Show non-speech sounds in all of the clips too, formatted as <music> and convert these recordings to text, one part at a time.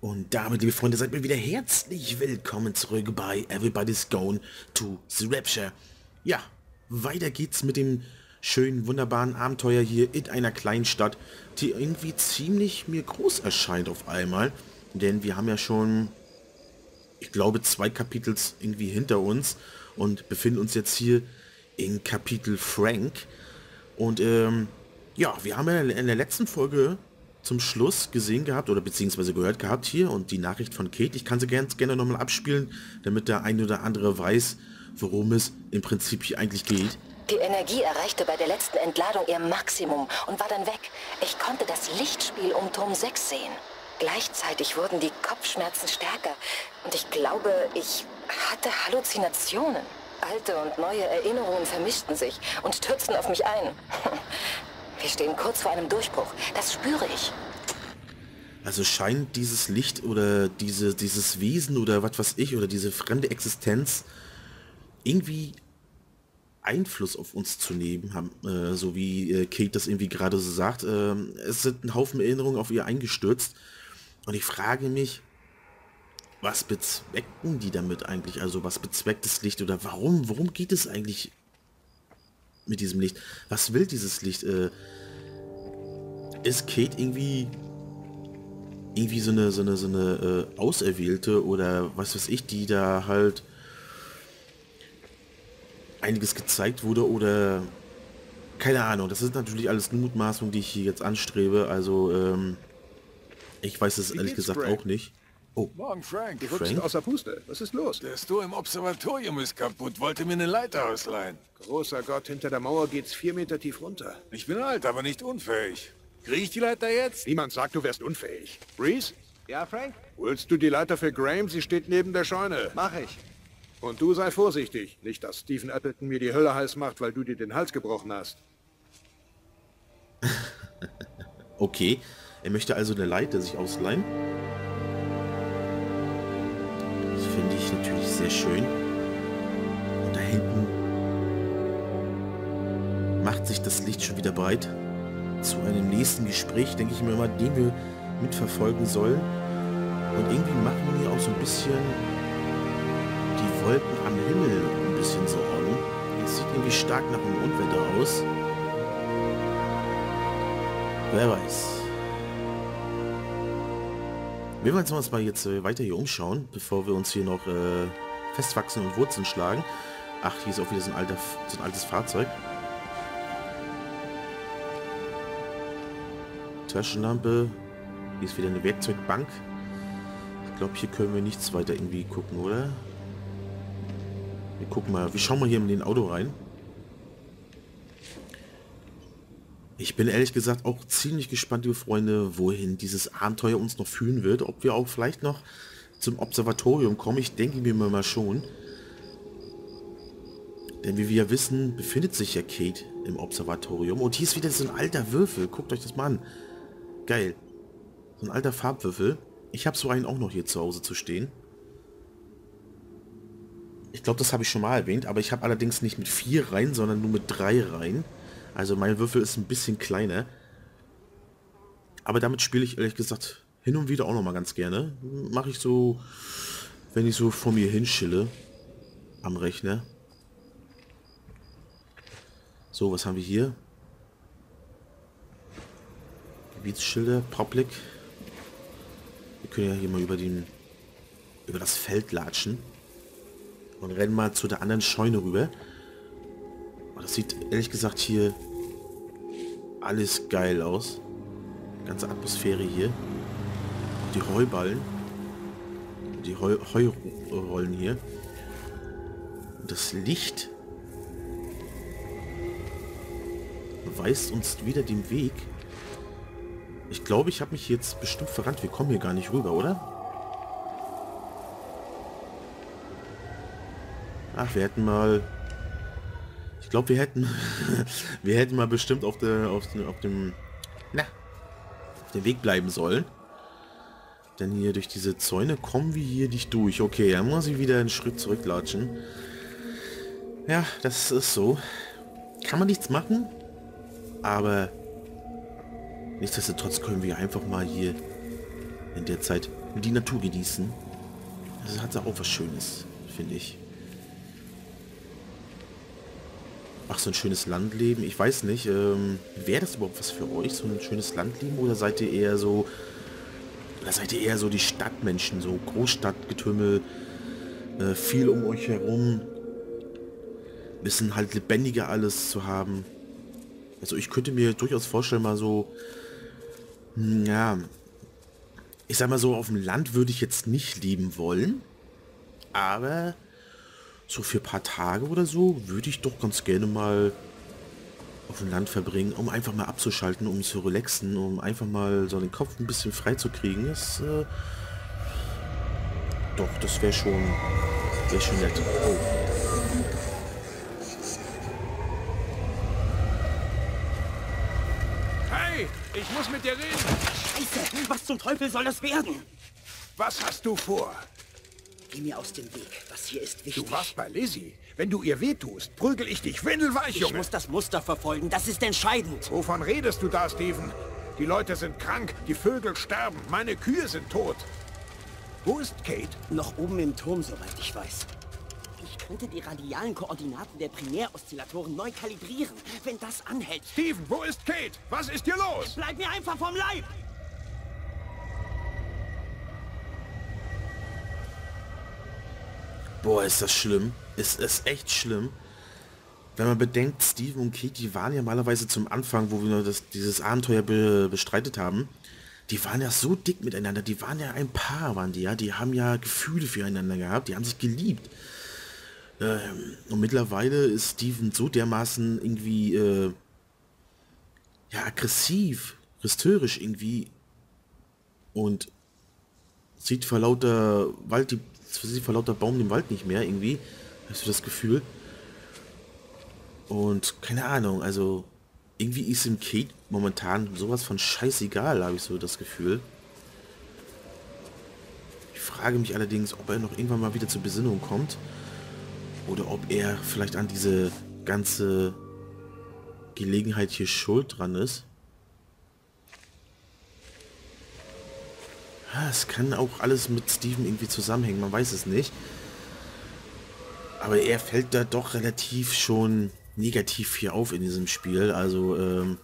Und damit, liebe Freunde, seid mir wieder herzlich willkommen zurück bei Everybody's Gone to the Rapture. Ja, weiter geht's mit dem schönen, wunderbaren Abenteuer hier in einer kleinen Stadt, die irgendwie ziemlich mir groß erscheint auf einmal. Denn wir haben ja schon, ich glaube, zwei Kapitels irgendwie hinter uns und befinden uns jetzt hier in Kapitel Frank. Und ähm, ja, wir haben ja in der letzten Folge zum Schluss gesehen gehabt oder beziehungsweise gehört gehabt hier und die Nachricht von Kate. Ich kann sie ganz gerne nochmal abspielen, damit der eine oder andere weiß, worum es im Prinzip hier eigentlich geht. Die Energie erreichte bei der letzten Entladung ihr Maximum und war dann weg. Ich konnte das Lichtspiel um Turm 6 sehen. Gleichzeitig wurden die Kopfschmerzen stärker und ich glaube, ich hatte Halluzinationen. Alte und neue Erinnerungen vermischten sich und stürzten auf mich ein. <laughs> Wir stehen kurz vor einem Durchbruch. Das spüre ich. Also scheint dieses Licht oder diese, dieses Wesen oder was weiß ich oder diese fremde Existenz irgendwie Einfluss auf uns zu nehmen haben, äh, so wie äh, Kate das irgendwie gerade so sagt. Äh, es sind ein Haufen Erinnerungen auf ihr eingestürzt und ich frage mich, was bezwecken die damit eigentlich? Also was bezweckt das Licht oder warum? Worum geht es eigentlich mit diesem Licht. Was will dieses Licht? Äh, ist Kate irgendwie irgendwie so eine so eine so eine äh, Auserwählte oder was weiß ich, die da halt einiges gezeigt wurde oder keine Ahnung. Das ist natürlich alles Mutmaßung, die ich hier jetzt anstrebe. Also ähm, ich weiß es ehrlich gesagt auch nicht. Oh. Morgen, Frank. Du Frank? außer Puste. Was ist los? Der Stuhl im Observatorium ist kaputt. Wollte mir eine Leiter ausleihen. Großer Gott, hinter der Mauer geht's vier Meter tief runter. Ich bin alt, aber nicht unfähig. Kriege ich die Leiter jetzt? Niemand sagt, du wärst unfähig. Reese? Ja, Frank? Holst du die Leiter für Graham? Sie steht neben der Scheune. Mach ich. Und du sei vorsichtig. Nicht, dass Stephen Appleton mir die Hölle heiß macht, weil du dir den Hals gebrochen hast. <laughs> okay. Er möchte also eine Leiter sich ausleihen. Schön. Und da hinten macht sich das Licht schon wieder breit zu einem nächsten Gespräch, denke ich mir immer, den wir mitverfolgen sollen. Und irgendwie machen wir auch so ein bisschen die Wolken am Himmel ein bisschen so an. Es sieht irgendwie stark nach einem Unwetter aus. Wer weiß. Wir wollen uns mal jetzt äh, weiter hier umschauen, bevor wir uns hier noch äh, festwachsen und Wurzeln schlagen. Ach, hier ist auch wieder so ein, alter, so ein altes Fahrzeug. Taschenlampe. Hier ist wieder eine Werkzeugbank. Ich glaube, hier können wir nichts weiter irgendwie gucken, oder? Wir gucken mal. Wir schauen mal hier in den Auto rein. Ich bin ehrlich gesagt auch ziemlich gespannt, liebe Freunde, wohin dieses Abenteuer uns noch führen wird. Ob wir auch vielleicht noch zum Observatorium kommen. Ich denke mir mal schon. Denn wie wir ja wissen, befindet sich ja Kate im Observatorium. Und hier ist wieder so ein alter Würfel. Guckt euch das mal an. Geil. So ein alter Farbwürfel. Ich habe so einen auch noch hier zu Hause zu stehen. Ich glaube, das habe ich schon mal erwähnt. Aber ich habe allerdings nicht mit vier Reihen, sondern nur mit drei Reihen. Also mein Würfel ist ein bisschen kleiner. Aber damit spiele ich ehrlich gesagt hin und wieder auch noch mal ganz gerne. Mache ich so, wenn ich so vor mir hinschille am Rechner. So, was haben wir hier? Gebietsschilder, Public. Wir können ja hier mal über den über das Feld latschen und rennen mal zu der anderen Scheune rüber. Das sieht ehrlich gesagt hier alles geil aus. Ganze Atmosphäre hier. Die Heuballen. Die Heu Heurollen hier. Das Licht weist uns wieder den Weg. Ich glaube, ich habe mich jetzt bestimmt verrannt. Wir kommen hier gar nicht rüber, oder? Ach, wir hätten mal ich glaube, wir hätten <laughs> wir hätten mal bestimmt auf, der, auf, auf dem na, auf dem Weg bleiben sollen. Denn hier durch diese Zäune kommen wir hier nicht durch. Okay, dann muss ich wieder einen Schritt zurücklatschen. Ja, das ist so. Kann man nichts machen. Aber nichtsdestotrotz können wir einfach mal hier in der Zeit die Natur genießen. Das hat auch was Schönes, finde ich. Ach, so ein schönes Landleben. Ich weiß nicht, ähm, wäre das überhaupt was für euch, so ein schönes Landleben? Oder seid ihr eher so, oder seid ihr eher so die Stadtmenschen, so Großstadtgetümmel, äh, viel um euch herum, bisschen halt lebendiger alles zu haben? Also ich könnte mir durchaus vorstellen, mal so, hm, ja, ich sag mal so, auf dem Land würde ich jetzt nicht leben wollen, aber so für ein paar Tage oder so würde ich doch ganz gerne mal auf dem Land verbringen, um einfach mal abzuschalten, um zu relaxen, um einfach mal so den Kopf ein bisschen frei zu kriegen. Das, äh, doch, das wäre schon, wäre schon nett. Oh. Hey, ich muss mit dir reden. Scheiße, was zum Teufel soll das werden? Was hast du vor? Geh mir aus dem Weg. Das hier ist wichtig. Du warst bei Lizzie. Wenn du ihr wehtust, prügel ich dich windelweich, Junge. Ich muss das Muster verfolgen. Das ist entscheidend. Wovon redest du da, Steven? Die Leute sind krank, die Vögel sterben, meine Kühe sind tot. Wo ist Kate? Noch oben im Turm, soweit ich weiß. Ich könnte die radialen Koordinaten der Primäroszillatoren neu kalibrieren, wenn das anhält. Steven, wo ist Kate? Was ist hier los? Bleib mir einfach vom Leib! Boah, ist das schlimm. Ist es echt schlimm. Wenn man bedenkt, Steven und Kate, die waren ja malerweise zum Anfang, wo wir das, dieses Abenteuer be, bestreitet haben, die waren ja so dick miteinander, die waren ja ein Paar, waren die ja, die haben ja Gefühle füreinander gehabt, die haben sich geliebt. Ähm, und mittlerweile ist Steven so dermaßen irgendwie, äh, ja, aggressiv, hysterisch irgendwie und sieht vor lauter Wald die sieht vor lauter Baum den Wald nicht mehr irgendwie. Hast du das Gefühl? Und keine Ahnung, also irgendwie ist im Kate momentan sowas von scheißegal, habe ich so das Gefühl. Ich frage mich allerdings, ob er noch irgendwann mal wieder zur Besinnung kommt. Oder ob er vielleicht an diese ganze Gelegenheit hier schuld dran ist. Es kann auch alles mit Steven irgendwie zusammenhängen, man weiß es nicht. Aber er fällt da doch relativ schon negativ hier auf in diesem Spiel. Also ähm,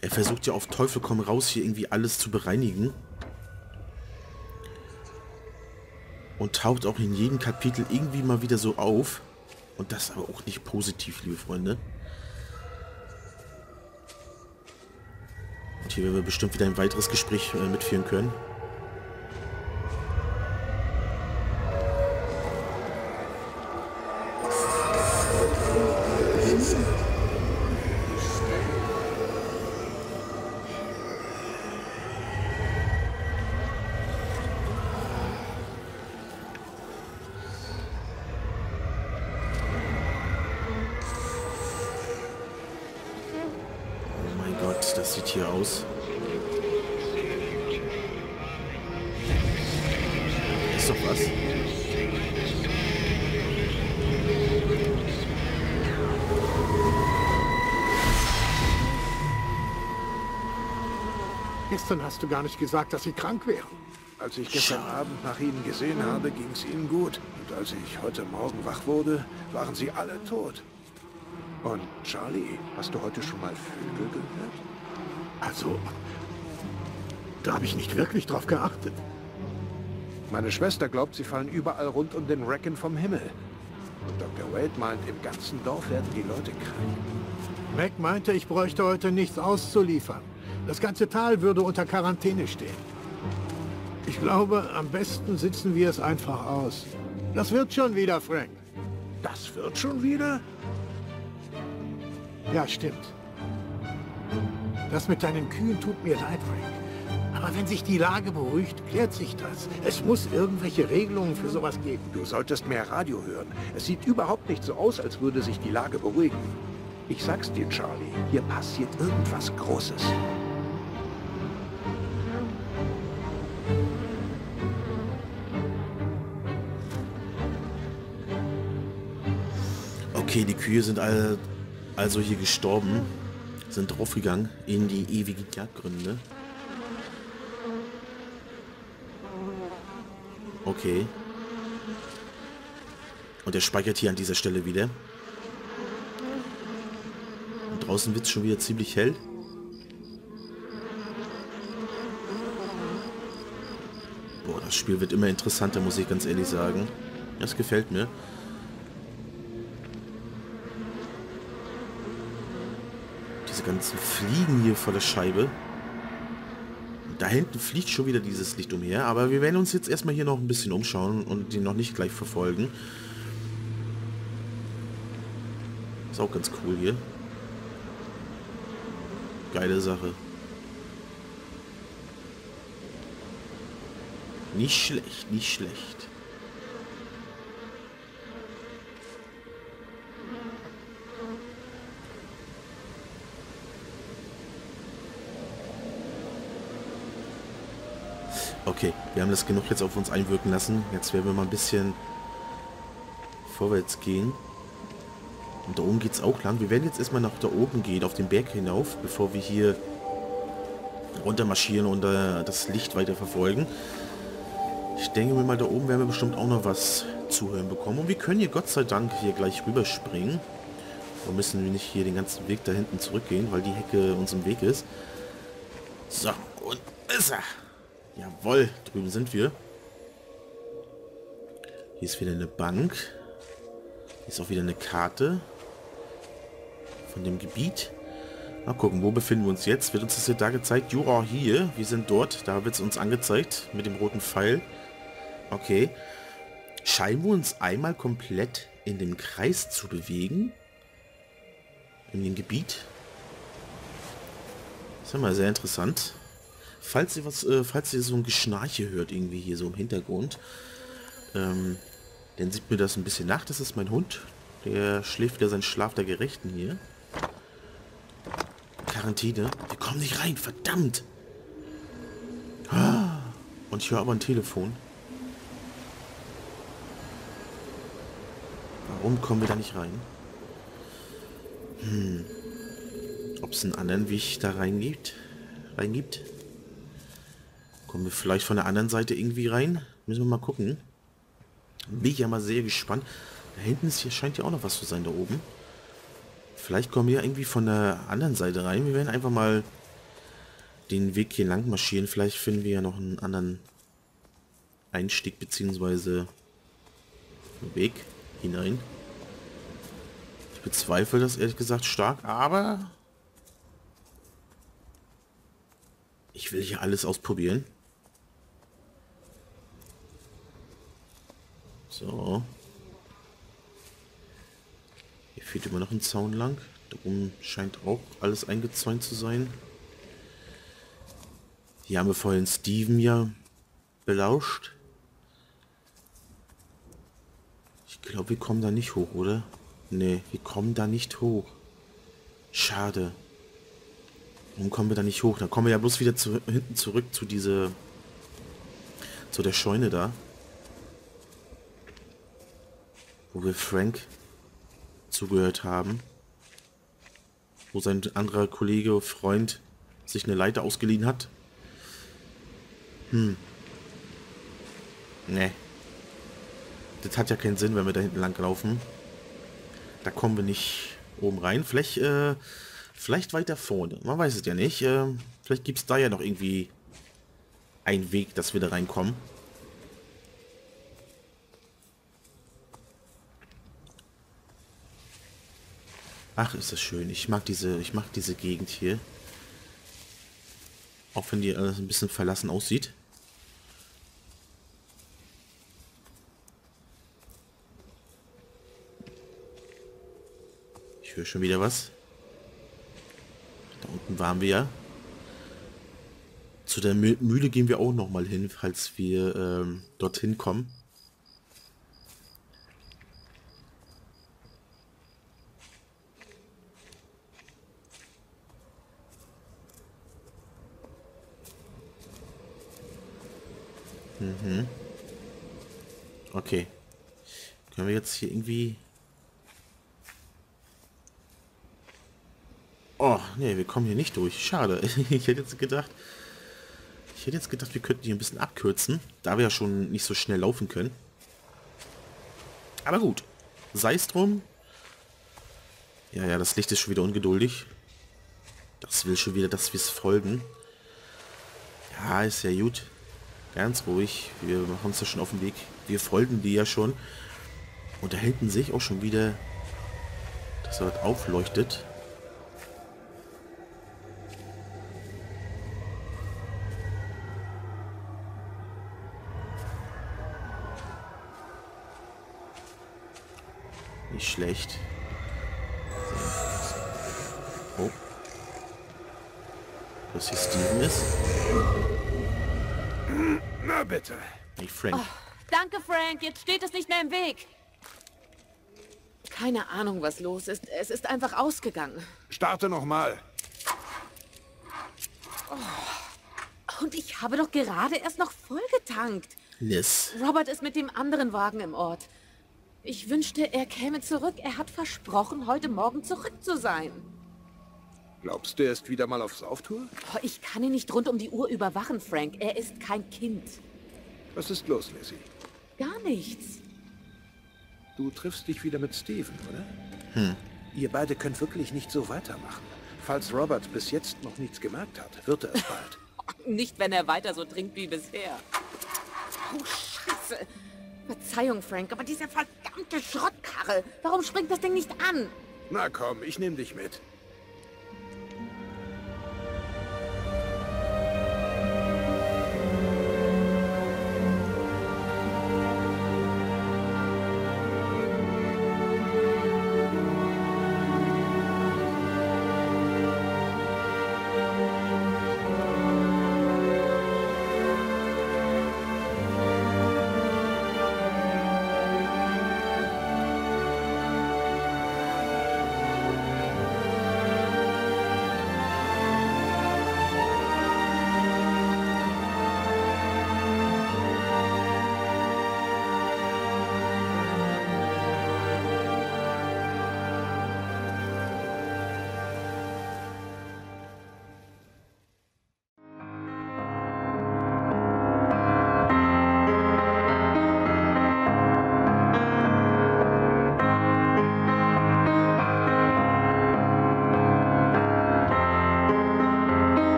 er versucht ja auf Teufel komm raus hier irgendwie alles zu bereinigen. Und taucht auch in jedem Kapitel irgendwie mal wieder so auf. Und das aber auch nicht positiv, liebe Freunde. Und hier werden wir bestimmt wieder ein weiteres Gespräch äh, mitführen können. Das sieht hier aus. Ist doch was. Gestern hast du gar nicht gesagt, dass sie krank wären. Als ich gestern Schau. Abend nach ihnen gesehen habe, ging es ihnen gut. Und als ich heute Morgen wach wurde, waren sie alle tot. Und Charlie, hast du heute schon mal Vögel gehört? Also, da habe ich nicht wirklich drauf geachtet. Meine Schwester glaubt, sie fallen überall rund um den Recken vom Himmel. Und Dr. Wade meint, im ganzen Dorf werden die Leute krank. Mac meinte, ich bräuchte heute nichts auszuliefern. Das ganze Tal würde unter Quarantäne stehen. Ich glaube, am besten sitzen wir es einfach aus. Das wird schon wieder, Frank. Das wird schon wieder? Ja, stimmt. Das mit deinen Kühen tut mir leid, Frank. Aber wenn sich die Lage beruhigt, klärt sich das. Es muss irgendwelche Regelungen für sowas geben. Du solltest mehr Radio hören. Es sieht überhaupt nicht so aus, als würde sich die Lage beruhigen. Ich sag's dir, Charlie, hier passiert irgendwas Großes. Okay, die Kühe sind alle also hier gestorben, sind draufgegangen in die ewigen Jagdgründe. Okay. Und er speichert hier an dieser Stelle wieder. Und draußen wird es schon wieder ziemlich hell. Boah, das Spiel wird immer interessanter, muss ich ganz ehrlich sagen. Das gefällt mir. Diese ganzen Fliegen hier vor der Scheibe. Da hinten fliegt schon wieder dieses Licht umher, aber wir werden uns jetzt erstmal hier noch ein bisschen umschauen und die noch nicht gleich verfolgen. Ist auch ganz cool hier. Geile Sache. Nicht schlecht, nicht schlecht. Okay, wir haben das genug jetzt auf uns einwirken lassen. Jetzt werden wir mal ein bisschen vorwärts gehen. Und da oben geht es auch lang. Wir werden jetzt erstmal nach da oben gehen, auf den Berg hinauf, bevor wir hier runter marschieren und äh, das Licht weiter verfolgen. Ich denke mir mal, da oben werden wir bestimmt auch noch was zu hören bekommen. Und wir können hier Gott sei Dank hier gleich rüberspringen. Da müssen wir nicht hier den ganzen Weg da hinten zurückgehen, weil die Hecke uns im Weg ist. So, und ist er. Jawohl, drüben sind wir. Hier ist wieder eine Bank. Hier ist auch wieder eine Karte von dem Gebiet. Mal gucken, wo befinden wir uns jetzt? Wird uns das hier da gezeigt? Jura hier. Wir sind dort. Da wird es uns angezeigt mit dem roten Pfeil. Okay. Scheinen wir uns einmal komplett in dem Kreis zu bewegen. In dem Gebiet. Das ist ja mal sehr interessant. Falls ihr was, äh, falls ihr so ein Geschnarche hört irgendwie hier so im Hintergrund, ähm, dann sieht mir das ein bisschen nach. Das ist mein Hund. Der schläft wieder seinen Schlaf der Gerechten hier. Quarantäne. Wir kommen nicht rein, verdammt. Und ich höre aber ein Telefon. Warum kommen wir da nicht rein? Hm. Ob es einen anderen Weg da reingibt? Reingibt? Kommen wir vielleicht von der anderen Seite irgendwie rein? Müssen wir mal gucken. Bin ich ja mal sehr gespannt. Da hinten ist hier scheint ja auch noch was zu sein da oben. Vielleicht kommen wir irgendwie von der anderen Seite rein. Wir werden einfach mal den Weg hier lang marschieren. Vielleicht finden wir ja noch einen anderen Einstieg bzw. Weg hinein. Ich bezweifle das ehrlich gesagt stark, aber ich will hier alles ausprobieren. So. Hier führt immer noch ein Zaun lang. Darum scheint auch alles eingezäunt zu sein. Hier haben wir vorhin Steven ja belauscht. Ich glaube, wir kommen da nicht hoch, oder? Ne, wir kommen da nicht hoch. Schade. Warum kommen wir da nicht hoch? Dann kommen wir ja bloß wieder zu, hinten zurück zu diese... zu der Scheune da. Wo wir Frank zugehört haben, wo sein anderer Kollege, Freund sich eine Leiter ausgeliehen hat. Hm. Ne. Das hat ja keinen Sinn, wenn wir da hinten lang laufen. Da kommen wir nicht oben rein. Vielleicht, äh, vielleicht weiter vorne. Man weiß es ja nicht. Äh, vielleicht gibt es da ja noch irgendwie einen Weg, dass wir da reinkommen. Ach, ist das schön. Ich mag diese, ich mag diese Gegend hier. Auch wenn die alles ein bisschen verlassen aussieht. Ich höre schon wieder was. Da unten waren wir ja. Zu der Mühle gehen wir auch noch mal hin, falls wir ähm, dorthin kommen. Mhm. Okay. Können wir jetzt hier irgendwie... Oh, nee, wir kommen hier nicht durch. Schade. <laughs> ich hätte jetzt gedacht... Ich hätte jetzt gedacht, wir könnten hier ein bisschen abkürzen, da wir ja schon nicht so schnell laufen können. Aber gut, sei es drum. Ja, ja, das Licht ist schon wieder ungeduldig. Das will schon wieder, dass wir es folgen. Ja, ist ja gut. Ganz ruhig. Wir machen uns ja schon auf den Weg. Wir folgen die ja schon. Und da hinten sehe ich auch schon wieder, dass er aufleuchtet. Nicht schlecht. Oh. Dass hier Steven ist. Na bitte. Hey Frank. Danke, Frank. Jetzt steht es nicht mehr im Weg. Keine Ahnung, was los ist. Es ist einfach ausgegangen. Starte nochmal. Und ich habe doch gerade erst noch vollgetankt. Liz. Robert ist mit dem anderen Wagen im Ort. Ich wünschte, er käme zurück. Er hat versprochen, heute Morgen zurück zu sein. Glaubst du, er ist wieder mal auf Sauftour? Oh, ich kann ihn nicht rund um die Uhr überwachen, Frank. Er ist kein Kind. Was ist los, Lizzie? Gar nichts. Du triffst dich wieder mit Steven, oder? Ihr beide könnt wirklich nicht so weitermachen. Falls Robert bis jetzt noch nichts gemerkt hat, wird er es <laughs> bald. Nicht, wenn er weiter so trinkt wie bisher. Oh, Scheiße. Verzeihung, Frank, aber diese verdammte Schrottkarre. Warum springt das Ding nicht an? Na komm, ich nehme dich mit.